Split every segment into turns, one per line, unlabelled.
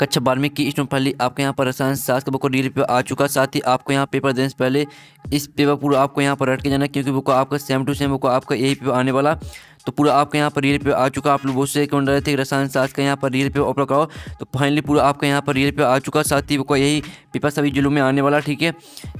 कक्षा बारहवीं की स्टूडेंट पहले आपके यहाँ पर रसायन शास्त्र का बुक डी पेपर आ चुका साथ ही आपको यहाँ पेपर देने से पहले इस पेपर पूरा आपको यहाँ पर रट के जाना क्योंकि बुक आपका सेम टू सेम बुक आपका यही पेपर आने वाला। तो पूरा आपके यहाँ पर रियल पेपर आ चुका आप लोग बहुत से कौन रहे थे रसायन शास्त्र का यहाँ पर रियल पेपर अपलोड कराओ तो फाइनली पूरा आपका यहाँ पर रियल पेपर आ चुका साथ ही को यही पेपर सभी जिलों में आने वाला, ठीक है?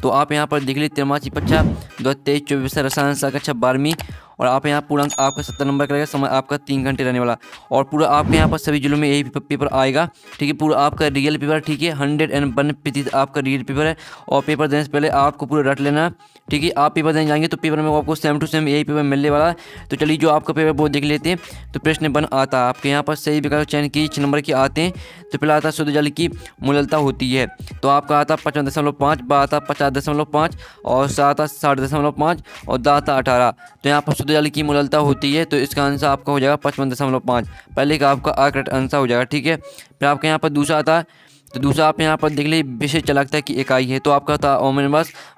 तो आप यहाँ पर देख लीजिए तिरमाची पच्चा दो हज़ार तेईस, चौबीस रसायन शास्त्र कक्षा बारहवीं और आप यहाँ पूरा आपका सत्तर नंबर का करेगा, समय आपका तीन घंटे रहने वाला। और पूरा आपके यहाँ पर सभी जिलों में यही पेपर आएगा, ठीक है? पूरा आपका रियल पेपर ठीक है? हंड्रेड एंड वन प्रतिशत आपका रियल पेपर है। और पेपर देने से पहले आपको पूरा रट लेना, ठीक है? आप पेपर देने जाएँगे तो पेपर में आपको सेम टू सेम यही पेपर मिलने वाला। है तो चलिए जो आपका पेपर वो देख लेते हैं। तो प्रश्न बन आता है, आपके यहाँ पर सही विकल्प चयन की छः नंबर के आते हैं। तो पहला आता है शुद्ध जल की मूलता होती है। तो आपका आता पचपन दशमलव पाँच, बा आता पचास दशमलव पाँच और सात आता साठ दशमलव पाँच और दा आता अठारह। तो यहाँ पर शुद्ध जल की मूलता होती है तो इसका आंसर आपका हो जाएगा पचपन दशमलव पाँच। पहले का आपका आकट आंसर हो जाएगा, ठीक है? फिर आपके यहाँ पर दूसरा आता है तो दूसरा आप यहाँ पर देख लीजिए विशेष चलाकता की इकाई है तो आपका था ओमेन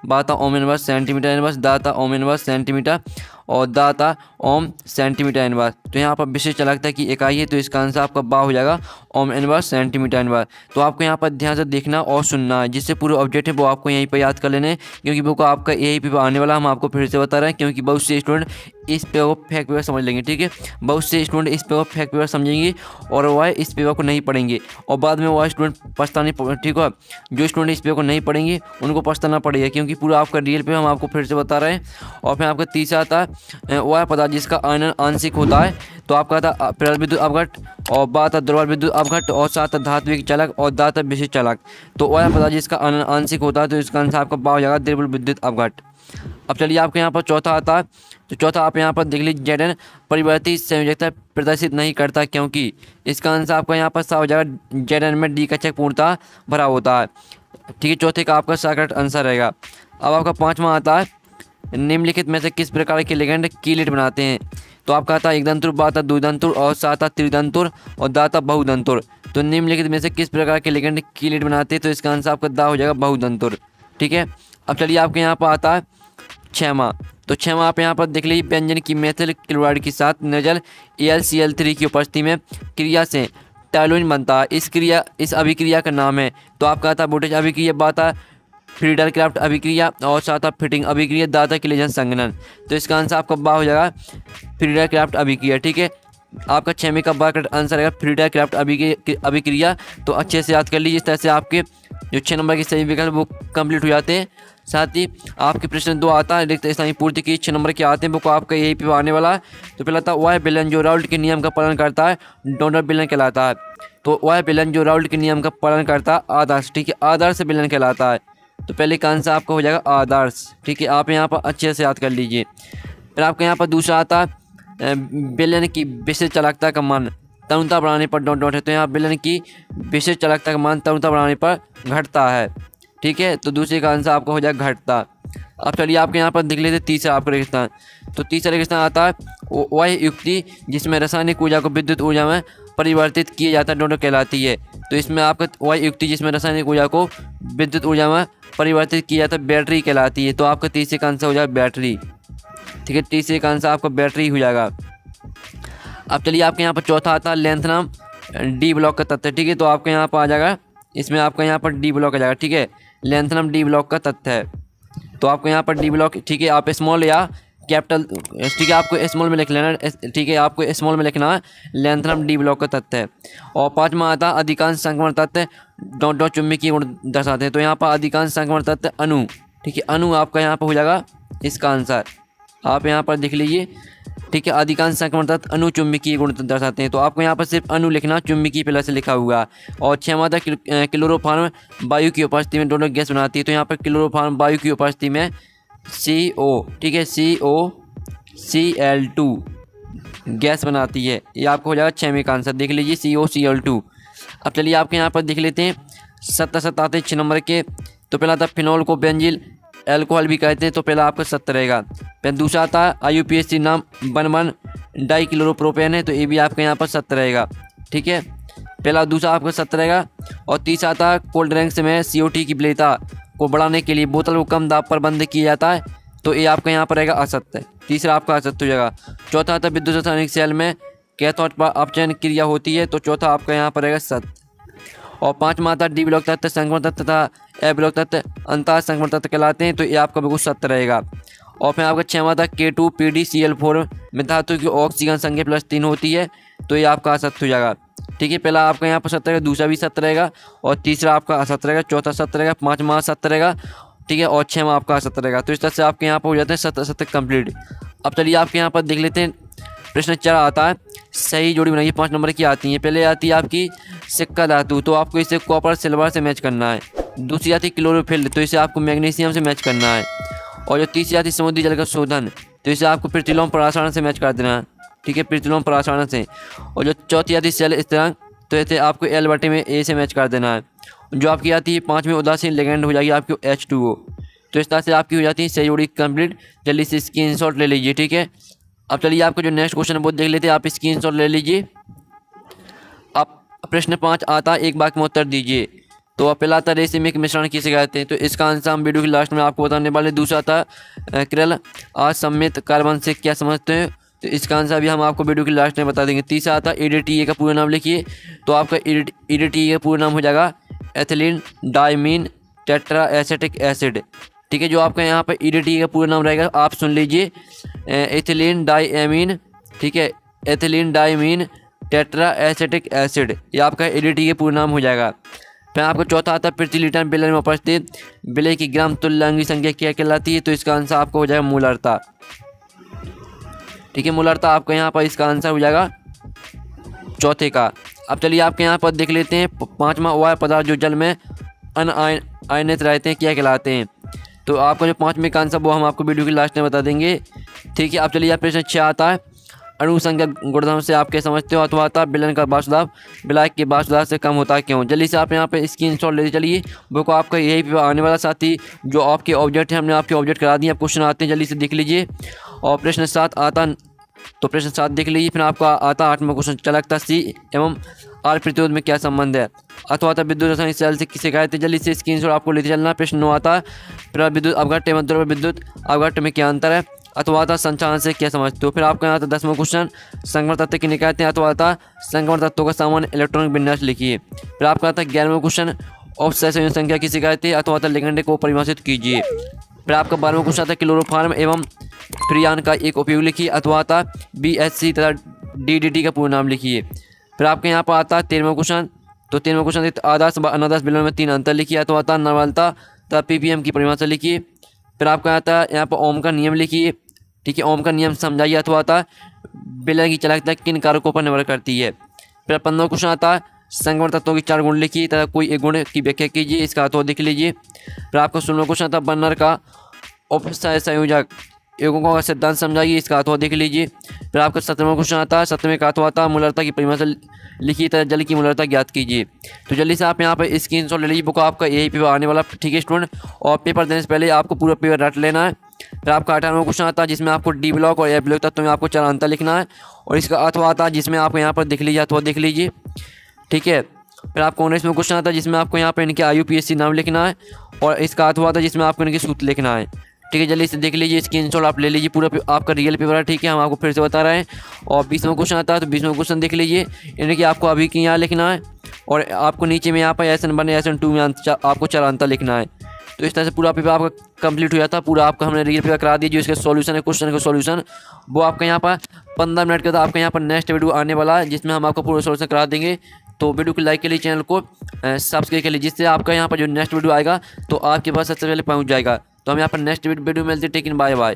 बाता ओमेन सेंटीमीटर बस दाता ओमेन सेंटीमीटर, और दाता ओम सेंटीमीटर बस तो यहाँ पर विशेष चालकता की इकाई है तो इसका आंसर आपका बा हो जाएगा ओम एन सेंटीमीटर बस तो आपको यहाँ पर ध्यान से देखना और सुनना है, जिससे पूरे ऑब्जेक्ट है वो आपको यहीं पर याद कर लेने क्योंकि वो आपका यही पेपर आने वाला हम आपको फिर से बता रहे हैं, क्योंकि बहुत से स्टूडेंट इस पेपर को फेक पेपर समझ लेंगे, ठीक है? बहुत से स्टूडेंट इस पेपर को फेक पेपर समझेंगे और वह इस पेपर को नहीं पढ़ेंगे। और बाद में वह स्टूडेंट पछताने ठीक है? जो स्टूडेंट इस पेपर को नहीं पढ़ेंगे, उनको पछताना पड़ेगा, क्योंकि पूरा आपका रियल पेपर हम आपको फिर से बता रहे हैं। और फिर आपका तीसरा है वह जिसका आयन आंशिक होता है तो आपका था प्रेरक विद्युत अवघट और बात दुर्बल विद्युत अवघट और सात धात्विक चालक, और दाता विशिष्ट चालक। तो वह पदार्थ जिसका आंशिक होता है तो इसका आंसर आपका बा हो जाएगा दुर्बल विद्युत अवघट अब चलिए आपके यहाँ पर चौथा आता है तो चौथा आप यहाँ पर देख लीजिए जेड एन परिवर्तित संयोजकता प्रदर्शित नहीं करता, क्योंकि इसका आंसर आपका यहाँ पर सा हो जाएगा जेड एन में डी का चेक पूर्णता भरा होता है। ठीक है, चौथे का आपका साकट आंसर रहेगा। अब आपका पाँचवा आता है निम्नलिखित में से किस प्रकार के लेगेंड कीलेट बनाते हैं? तो आपका आता है एक दंतुर, बाता द्विदंतुर और साता त्रिदंतुर, और दाता बहुदंतुर। तो निम्नलिखित में से किस प्रकार के लेगेंड कीलेट बनाते हैं? तो इसका आंसर आपका दा हो जाएगा बहुदंतुर, ठीक है? अब चलिए आपके यहाँ पर आता है छमा। तो छमा, आप यहाँ पर देख लीजिए, व्यंजन की मेथिल क्लोराइड के साथ नजल एल सी एल थ्री की उपस्थिति में क्रिया से टैलोइन बनता है। इस क्रिया, इस अभिक्रिया का नाम है। तो आपका आता वोल्टेज अभिक्रिया, बात फ्रीडर क्राफ्ट अभिक्रिया और साथ आप फिटिंग अभिक्रिया दाता के लिए संगनन तो इसका आंसर आपका बा हो जाएगा फ्रीडर क्राफ्ट अभिक्रिया ठीक है? आपका छः का बा आंसर रहेगा फ्रीडर क्राफ्ट अभिक्रिया तो अच्छे से याद कर लीजिए, इस तरह से आपके जो छः नंबर के सही विकल्प वो कंप्लीट हो जाते हैं। साथ ही आपके प्रश्न दो आता है रिक्त इस्लामी पूर्ति की छः नंबर के आते हैं, वो आपका यही पे आने वाला है। तो पहला था वह बिलन जो राउल्ट के नियम का पालन करता है डोनर बिलन कहलाता है। तो वह बिलन जो राउल्ट के नियम का पालन करता है, आदर्श, ठीक है? आदर्श बिलन कहलाता है। तो पहले का आंसर आपका हो जाएगा आदर्श। ठीक है, आप यहाँ पर अच्छे से याद कर लीजिए। फिर आपके यहाँ पर दूसरा आता है बिलन की विशेष चालकता का मान। तरुणता बढ़ाने पर डॉट डॉट है तो यहाँ बिलन की विशेष चालकता का मान तरुणता बढ़ाने पर घटता है। ठीक है तो दूसरे का आंसर आपका हो जाएगा घटता। अब चलिए आपके यहाँ पर देख लेते तीसरा आपका रेगिस्तान। तो तीसरा रेगिस्तान आता है वह युक्ति जिसमें रासायनिक ऊर्जा को विद्युत ऊर्जा में परिवर्तित किया जाता है दोनों कहलाती है। तो इसमें आपका वह युक्ति जिसमें रासायनिक ऊर्जा को विद्युत ऊर्जा में परिवर्तित किया जाता है बैटरी कहलाती है। तो आपका तीसरे का आंसर हो जाएगा बैटरी। ठीक है, तीसरे का आंसर आपका बैटरी हो जाएगा। अब चलिए आपके यहाँ पर चौथा आता है लेंथ नाम डी ब्लॉक का तथ्य। ठीक है तो आपके यहाँ पर आ जाएगा। इसमें आपका यहाँ पर डी ब्लॉक आ जाएगा। ठीक है लेंथनम डी ब्लॉक का तथ्य है। तो आपको यहाँ पर डी ब्लॉक ठीक है, आप स्मॉल या कैपिटल ठीक है, आपको स्मॉल में लिख लेना ठीक है, आपको स्मॉल में लिखना है लेंथनम डी ब्लॉक का तथ्य है। और पाँचवा आता है अधिकांश संक्रमण तत्व, डॉट डॉट की गुण दर्शाते हैं। तो यहाँ पर अधिकांश संक्रमण तत्व अनु ठीक है अनु आपका यहाँ पर हो जाएगा इसका आंसर। आप यहाँ पर देख लीजिए, ठीक है, अधिकांश संक्रमण तत्व अनुचुंबकीय गुण दर्शाते हैं। तो आपको यहाँ पर सिर्फ़ अनु लिखना चुंबकीय पहले से लिखा हुआ। और छः मादा क्लोरोफार्म, वायु की उपस्थिति में दोनों गैस बनाती है। तो यहाँ पर क्लोरोफार्म, वायु की उपस्थिति में सी ओ ठीक है C O C L two gas बनाती है। ये आपको हो जाएगा छः का आंसर। देख लीजिए सी ओ सी एल टू अब चलिए आपके यहाँ पर देख लेते हैं। सत्तर सत्तर आते छः नंबर के। तो पहला था फिनॉल को बेंजिल। एल्कोहल भी कहते हैं तो पहला आपका सत्तर रहेगा। फिर दूसरा आता है I U P S C नाम वन वन डाई क्लोरोप्रोपेन है तो ये भी आपके यहाँ पर सत्तर रहेगा। ठीक है? पहला दूसरा आपका सत्तर रहेगा। और तीसरा आता है कोल्ड ड्रिंक्स में सी ओ टी की विलेता को बढ़ाने के लिए बोतल को कम दाब पर बंद किया जाता है तो ये आपका यहाँ पर रहेगा असत्य। तीसरा आपका असत्य हो जाएगा। चौथा आता विद्युत रासायनिक सेल में कैथोड पर अपचयन क्रिया होती है तो चौथा आपका यहाँ पर रहेगा सत्य। और पाँच माता डी ब्लॉक तत्व, संक्रमण तत्व तथा ए ब्लॉक तत्व अंतर संक्रमण तत्व कहलाते हैं तो ये आपका बिल्कुल सत्य रहेगा। और फिर आपका छः माता के two, P, D, C, L, four में धातु की ऑक्सीजन संख्या प्लस तीन होती है तो ये आपका असत्य हो जाएगा। ठीक है, पहला आपका यहाँ पर सत्य रहेगा, दूसरा भी सत्य रहेगा, और तीसरा आपका असत्य रहेगा, चौथा सत्य रहेगा, पाँचवा सत्य रहेगा, ठीक है, और छः आपका असत्य रहेगा। तो इस तरह से आपके यहाँ पर हो जाते हैं सत्य सत्य कंप्लीट अब चलिए आपके यहाँ पर देख लेते हैं, प्रश्न चार आता है, सही जोड़ी बनाइए, पाँच नंबर की आती है। पहले आती है आपकी सिक्का धातु तो आपको इसे कॉपर सिल्वर से मैच करना है। दूसरी आती है क्लोरोफिल तो इसे आपको मैग्नीशियम से मैच करना है। और जो तीसरी आती है समुद्री जल का शोधन तो इसे आपको पृथ्वीलोम परासारण से मैच कर देना है। ठीक है पृथ्वीलोम परासारण से। और जो चौथी आती है सेल स्थिरांक तो इसे आपको एल बटे में ए से मैच कर देना है। जो आपकी आती है पाँच में उदासीन लेगेंड हो जाएगी आपकी एच टू ओ तो इस तरह से आपकी हो जाती है सही जोड़ी कंप्लीट जल्दी से स्क्रीन शॉट ले लीजिए, ठीक है? अब चलिए आपको जो नेक्स्ट क्वेश्चन है, वो देख लेते हैं। आप स्क्रीन शॉट ले लीजिए। आप प्रश्न पाँच आता है, एक बार में उत्तर दीजिए। तो आप पहला आता रेसिम एक मिश्रण किसे कहते हैं? तो इसका आंसर हम वीडियो के लास्ट में आपको बताने वाले दूसरा आता क्रेल। असमित कार्बन से क्या समझते हैं? तो इसका आंसर अभी हम आपको वीडियो के लास्ट में बता देंगे। तीसरा आता है ई का पूरा नाम लिखिए। तो आपका ई का पूरा नाम हो जाएगा ethylene diamine tetra acetic acid ठीक है, जो आपका यहाँ पर ई का पूरा नाम रहेगा, आप सुन लीजिए। एथिलीन डाईमीन ठीक है ethylene diamine tetra acetic acid ये आपका ई के पूरा नाम हो जाएगा। फिर आपको चौथा आता है प्रति लीटर बिलर में उपस्थित। बिले की ग्राम तुल्य तुल्यांगी संख्या क्या कहलाती है? तो इसका आंसर आपको हो जाएगा मूलरता। ठीक है, मूलरता आपको यहाँ पर इसका आंसर हो जाएगा। चौथे का, अब चलिए आपके यहाँ पर देख लेते हैं, पाँचवा वाय पदार्थ जो जल में अनआयनित रहते हैं, क्या कहलाते हैं? तो आपका जो पाँचवें का आंसर वो हम आपको वीडियो के लास्ट में बता देंगे। ठीक है, अब चलिए आप प्रश्न छः आता है। अणुसंख्या गुणधर्म से आप क्या समझते हो? अथवा आता बिलन का बासुदाब बिलाक के बासुदाब से कम होता क्यों? जल्दी से आप यहाँ पे स्क्रीन शॉट लेते चलिए। बुक आपका यही आने वाला साथी जो आपके ऑब्जेक्ट है, हमने आपके ऑब्जेक्ट करा दिए, आप क्वेश्चन आते हैं, जल्दी से देख लीजिए। और प्रश्न सात आता तो प्रश्न सात देख लीजिए, फिर आपका आता आठवां क्वेश्चन चलकता सी एवं आर प्रतिरोध में क्या संबंध है? अथवा आता विद्युत सेल से किसे कहते हैं? जल्दी से स्क्रीन शॉट आपको लेते चलना, प्रश्न नौ आता, फिर विद्युत अवघट एवं द्रव्य विद्युत अवघट में क्या अंतर है? अथवाता संचालन से क्या समझते हो? फिर आपका यहाँ आता दसवां क्वेश्चन संक्रमण तत्व की निकालते हैं? अथवाता संक्रमण तत्वों का सामान्य इलेक्ट्रॉनिक विन्यास लिखिए। फिर आपका आता ग्यारहवें क्वेश्चन ऑफसेट संख्या की शिकायत है? अथवा लिगंडे को परिभाषित कीजिए। फिर आपका बारहवां क्वेश्चन आता है क्लोरोफार्म एवं फ्रियान का एक उपयोग लिखिए, अथवा आता बी एच सी तथा डी डी टी का पूर्ण नाम लिखिए। फिर आपके यहाँ पर आता है तेरहवा क्वेश्चन तो तेरहवा क्वेश्चन आदर्श अनादर्श बिलों में तीन अंतर लिखिए, अथवा आता नर्मलता तथा पी पी एम की परिभाषा लिखिए। फिर आपका आता है यहाँ पर ओम का नियम लिखिए, ठीक है, ओम का नियम समझाइए, अथवा आता बिलय की चालकता किन कारकों पर निर्भर करती है। फिर पंद्रह क्वेश्चन आता है संगमण तत्वों की चार गुण लिखिए तथा कोई एक गुण की व्याख्या कीजिए इसका अथवा देख लीजिए। फिर आपको सोलह क्वेश्चन है बर्नर का संयोजक। युगों का सिद्धांत समझाइए, इसका अथवा देख लीजिए। फिर आपका सत्रहवा क्वेश्चन आता है सत्रहवें का अथवा आता मूलरता की परिभाषा लिखिए तरह जल की मूलरता ज्ञात कीजिए। तो जल्दी से आप यहाँ पर स्क्रीन शॉट ले लीजिए बुक आपका यही पेपर आने वाला, ठीक है स्टूडेंट और पेपर देने से पहले आपको पूरा पेपर रट लेना है। फिर आपका अठारहवा क्वेश्चन आता है जिसमें आपको डी ब्लॉक और ए ब्लॉक तत्व में आपको चार अंतर लिखना है। और इसका अथवा आता है, जिसमें आपको यहाँ पर देख लीजिए अथवा देख लीजिए। ठीक है? फिर आपको उन्नीसवें क्वेश्चन आता है जिसमें आपको यहाँ पर इनके आई नाम लिखना है और इसका अथवा आता है जिसमें आपको इनके सूत्र लिखना है। ठीक है, जल्दी से देख लीजिए स्क्रीन शॉट आप ले लीजिए पूरा आपका रियल पेपर है, ठीक है? हम आपको फिर से बता रहे हैं। और बीसवा क्वेश्चन आता है तो बीसवा क्वेश्चन देख लीजिए। यानी कि आपको अभी की यहाँ लिखना है और आपको नीचे में यहाँ पर S N one S N two में आपको चार अंतर लिखना है। तो इस तरह से पूरा पेपर आपका कंप्लीट हो जाता है। पूरा आपका हमने रियल पेपर करा दिया, जो इसका सॉल्यूशन है क्वेश्चन का सॉल्यूशन वो आपका यहाँ पर पंद्रह मिनट के बाद आपका यहाँ पर नेक्स्ट वीडियो आने वाला है, जिसमें हम आपको पूरा सॉल्यूशन करा देंगे। तो वीडियो को लाइक के लिए, चैनल को सब्सक्राइब कर लीजिए जिससे आपका यहाँ पर जो नेक्स्ट वीडियो आएगा तो आपके पास सबसे पहले पहुँच जाएगा। तो हम यहाँ पर नेक्स्ट वीडियो मिलते टेकिन बाय बाय